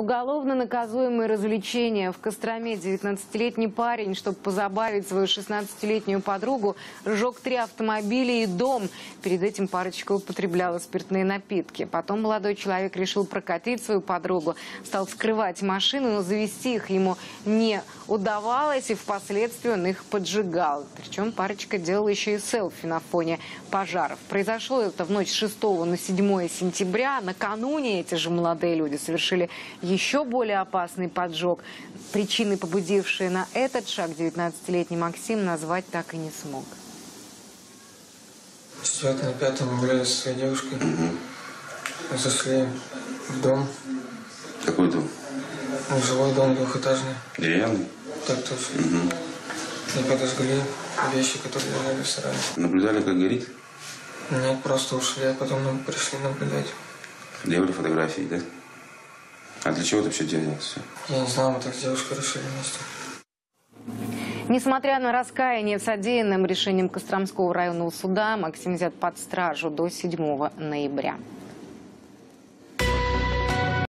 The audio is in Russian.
Уголовно наказуемые развлечения. В Костроме 19-летний парень, чтобы позабавить свою 16-летнюю подругу, сжег три автомобиля и дом. Перед этим парочка употребляла спиртные напитки. Потом молодой человек решил прокатить свою подругу, стал вскрывать машины, но завести их ему не удавалось, и впоследствии он их поджигал. Причем парочка делала еще и селфи на фоне пожаров. Произошло это в ночь с 6 на 7 сентября. Накануне эти же молодые люди совершили еще более опасный поджог. Причины, побудившие на этот шаг 19-летний Максим, назвать так и не смог. Четвертый на пятом мы гуляли со своей девушкой. Зашли в дом. Какой дом? Ну, жилой дом двухэтажный. Деревянный? Так точно. И подожгли вещи, которые лежали в сарае. Наблюдали, как горит? Нет, просто ушли, а потом нам пришли наблюдать. Делали фотографии, да? А для чего это делалось все? Я не знаю, мы так с девушкой решили вместе. Несмотря на раскаяние в содеянном решением Костромского районного суда, Максим взят под стражу до 7 ноября.